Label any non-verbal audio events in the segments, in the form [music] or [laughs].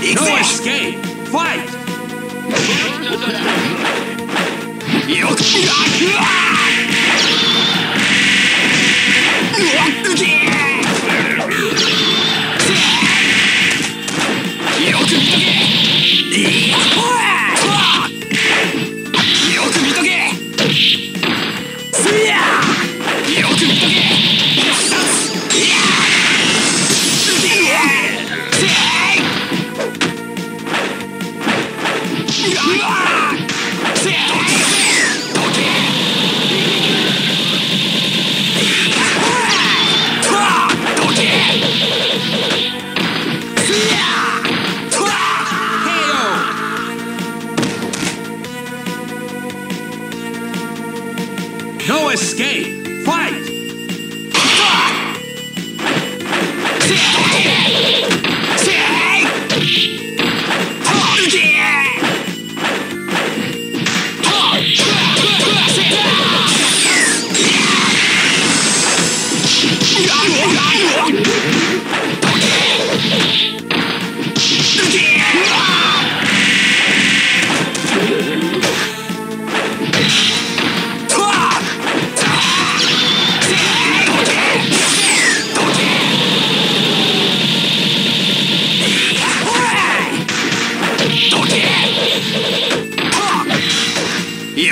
No escape! Fight! [laughs] Escape! Fight!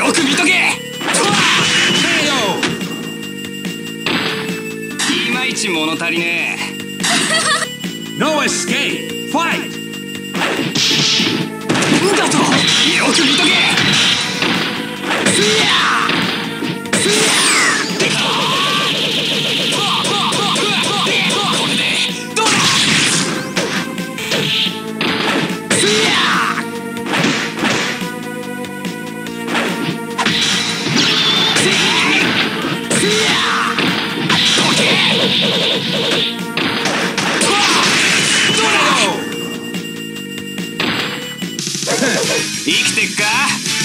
よく見とけ!いまいち物足りね [laughs] No escape! Fight! えだと？生きてっか？